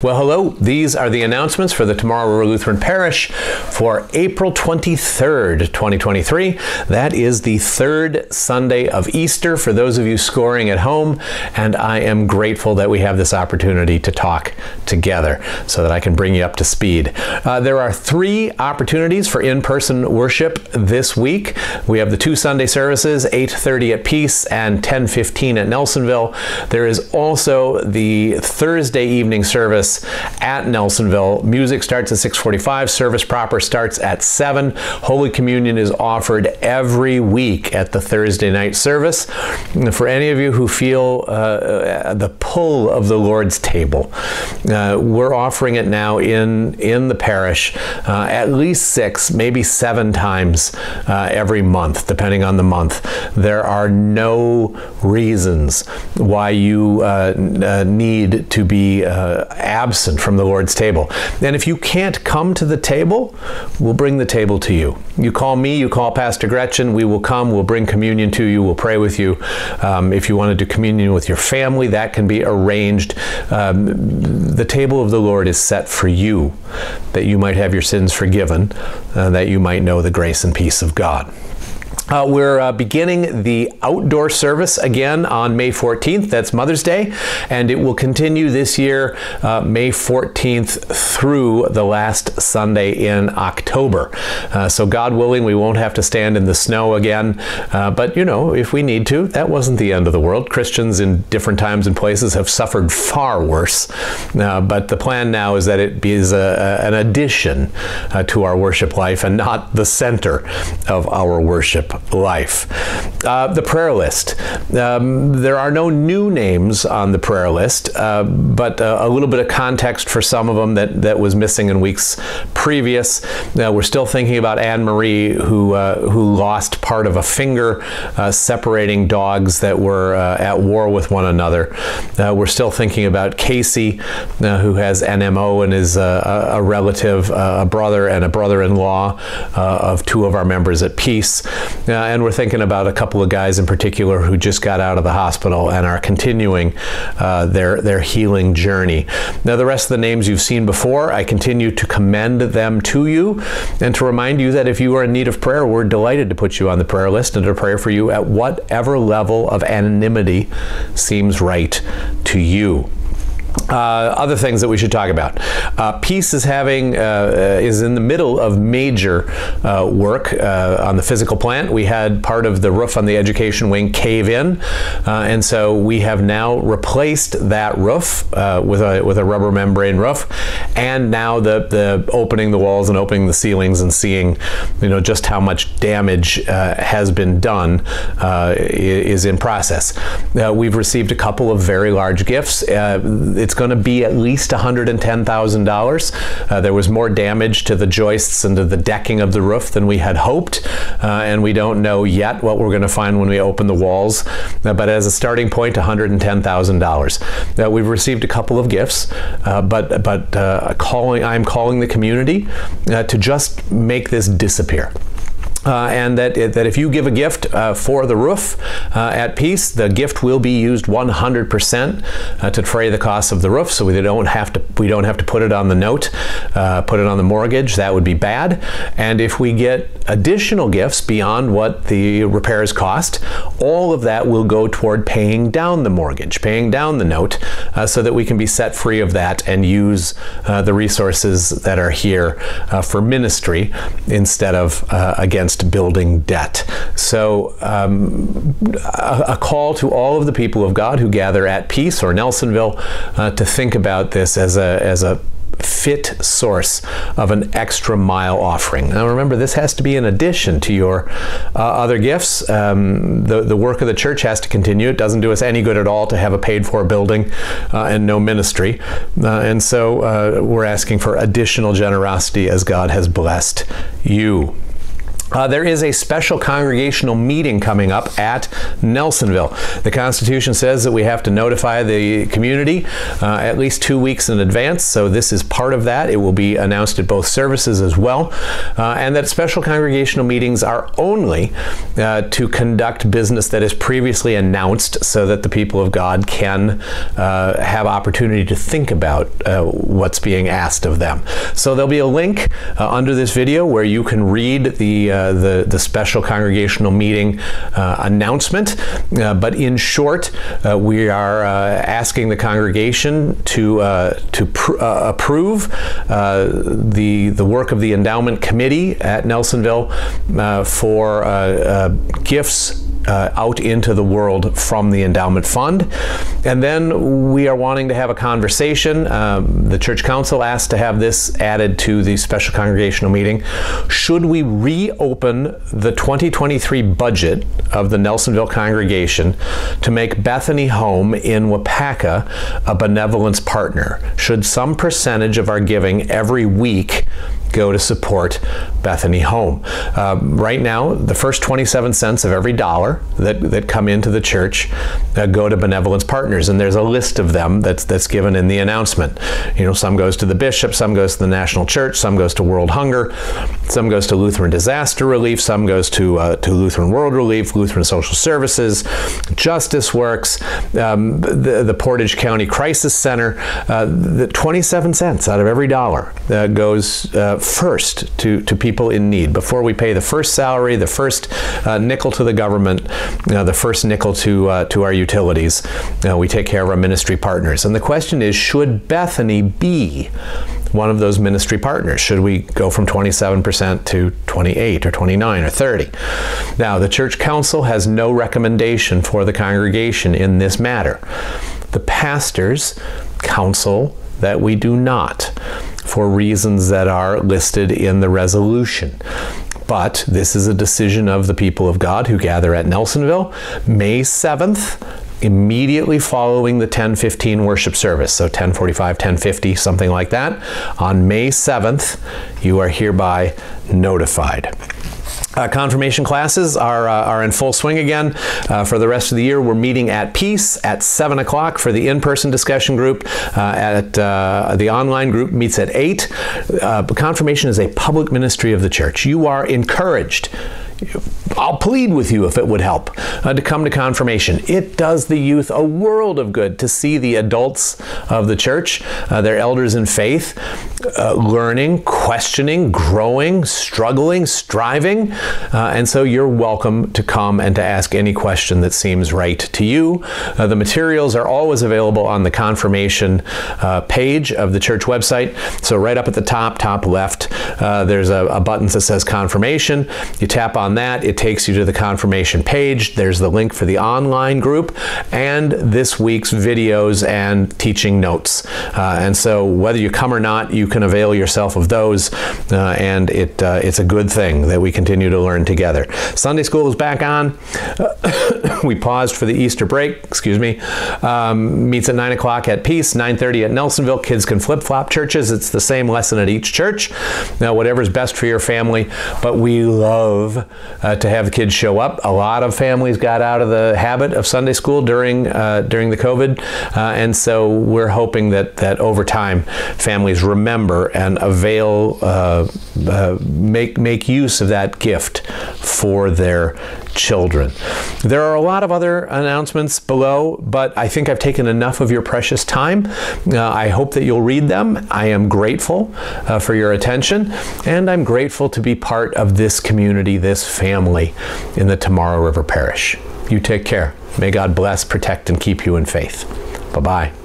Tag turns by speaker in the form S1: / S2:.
S1: Well, hello. These are the announcements for the Tomorrow River Lutheran Parish for April 23rd, 2023. That is the third Sunday of Easter for those of you scoring at home, and I am grateful that we have this opportunity to talk together so that I can bring you up to speed. Uh, there are three opportunities for in-person worship this week. We have the two Sunday services, 8:30 at Peace and 10:15 at Nelsonville. There is also the Thursday evening service at Nelsonville. Music starts at 6:45. Service proper starts at 7. Holy Communion is offered every week at the Thursday night service. For any of you who feel uh, the pull of the Lord's table, uh, we're offering it now in in the parish uh, at least six, maybe seven times uh, every month, depending on the month. There are no reasons why you uh, uh, need to be absent from the Lord's table. And if you can't come to the table, we'll bring the table to you. You call me, you call Pastor Gretchen, we will come, we'll bring communion to you, we'll pray with you. Um, if you want to do communion with your family, that can be arranged. Um, the table of the Lord is set for you, that you might have your sins forgiven, uh, that you might know the grace and peace of God. Uh, we're uh, beginning the outdoor service again on May 14th. That's Mother's Day. And it will continue this year, uh, May 14th through the last Sunday in October. Uh, so, God willing, we won't have to stand in the snow again. Uh, but, you know, if we need to, that wasn't the end of the world. Christians in different times and places have suffered far worse. Uh, but the plan now is that it be an addition to our worship life and not the center of our worship life. Uh, the prayer list. Um, there are no new names on the prayer list, uh, but uh, a little bit of context for some of them that, that was missing in weeks previous. Uh, we're still thinking about Anne Marie, who, uh, who lost part of a finger uh, separating dogs that were at war with one another. we're still thinking about Casey, who has NMO and is a, a relative, a brother, and a brother in law of two of our members at Peace. Uh, and we're thinking about a couple of guys in particular who just got out of the hospital and are continuing uh, their, their healing journey. Now, the rest of the names you've seen before, I continue to commend them to you and to remind you that if you are in need of prayer, we're delighted to put you on the prayer list and to pray for you at whatever level of anonymity seems right to you. Uh, other things that we should talk about. Uh, Peace is having uh, uh is in the middle of major uh, work on the physical plant. We had part of the roof on the education wing cave in, and so we have now replaced that roof with a with a rubber membrane roof, and now the the opening the walls and opening the ceilings and seeing, you know, just how much damage has been done is in process. we've received a couple of very large gifts. It's going to be at least $110,000. Uh, there was more damage to the joists and to the decking of the roof than we had hoped, uh, and we don't know yet what we're going to find when we open the walls. Uh, but as a starting point, $110,000. Uh, we've received a couple of gifts, uh, but but uh, calling I'm calling the community to just make this disappear. Uh, and that, that if you give a gift uh, for the roof uh, at Peace, the gift will be used 100% uh, to defray the cost of the roof, so we don't have to we don't have to put it on the note, uh, put it on the mortgage. That would be bad. And if we get additional gifts beyond what the repairs cost, all of that will go toward paying down the mortgage, paying down the note, uh, so that we can be set free of that and use the resources that are here for ministry instead of again building debt. So, um, a, a, call to all of the people of God who gather at Peace or Nelsonville uh, to think about this as a, as a fit source of an extra mile offering. Now remember, this has to be in addition to your uh, other gifts. Um, the, the work of the church has to continue. It doesn't do us any good at all to have a paid for building uh, and no ministry. Uh, and so uh, we're asking for additional generosity as God has blessed you. Uh, there is a special congregational meeting coming up at Nelsonville. The Constitution says that we have to notify the community uh, at least two weeks in advance, so this is part of that. It will be announced at both services as well, uh, and that special congregational meetings are only uh, to conduct business that is previously announced so that the people of God can uh, have opportunity to think about uh, what's being asked of them. So there'll be a link under this video where you can read the uh, the, the special congregational meeting uh, announcement. Uh, but in short, uh, we are uh, asking the congregation to, uh, to pr- approve the, the work of the endowment committee at Nelsonville for gifts uh, out into the world from the endowment fund. And then we are wanting to have a conversation. Um, the church council asked to have this added to the special congregational meeting. Should we reopen the 2023 budget of the Nelsonville congregation to make Bethany Home in Waupaca a benevolence partner? Should some percentage of our giving every week go to support Bethany Home. Uh, right now, the first 27 cents of every dollar that, that come into the church uh, go to benevolence partners, and there's a list of them that's that's given in the announcement. You know, some goes to the bishop, some goes to the national church, some goes to World Hunger, some goes to Lutheran Disaster Relief, some goes to uh, to Lutheran World Relief, Lutheran Social Services, Justice Works, um, the, the Portage County Crisis Center. Uh, the 27 cents out of every dollar uh, goes uh, first to, to people in need. Before we pay the first salary, the first uh, nickel to the government, uh, the first nickel to, uh, to our utilities, we take care of our ministry partners. And the question is should Bethany be one of those ministry partners? Should we go from 27% to 28 or 29 or 30? Now, the church council has no recommendation for the congregation in this matter. The pastors counsel that we do not for reasons that are listed in the resolution. But this is a decision of the people of God who gather at Nelsonville May 7th immediately following the 1015 worship service. So 1045 1050 something like that. On may 7th you are hereby notified uh, confirmation classes are, uh, are in full swing again. Uh, for the rest of the year, we're meeting at Peace at 7 o'clock for the in-person discussion group. Uh, at uh, The online group meets at 8. Uh, confirmation is a public ministry of the church. You are encouraged I'll plead with you if it would help uh, to come to confirmation. It does the youth a world of good to see the adults of the church, uh, their elders in faith, uh, learning, questioning, growing, struggling, striving. Uh, and so you're welcome to come and to ask any question that seems right to you. Uh, the materials are always available on the confirmation uh, page of the church website. So right up at the top, top left, there's a, a button that says confirmation. You tap on on that, it takes you to the confirmation page. There's the link for the online group and this week's videos and teaching notes. Uh, and so whether you come or not, you can avail yourself of those. Uh, and it, uh, it's a good thing that we continue to learn together. Sunday school is back on. we paused for the Easter break, excuse me. Um, meets at 9 o'clock at Peace, 9.30 at Nelsonville. Kids can flip-flop churches. It's the same lesson at each church. Now, whatever's best for your family, but we love uh, to have the kids show up. A lot of families got out of the habit of Sunday school during uh, during the COVID, uh, and so we're hoping that that over time families remember and avail, uh, uh, make make use of that gift for their children. There are a lot of other announcements below, but I think I've taken enough of your precious time. Uh, I hope that you'll read them. I am grateful uh, for your attention, and I'm grateful to be part of this community, this family in the Tomorrow River Parish. You take care. May God bless, protect, and keep you in faith. Bye bye.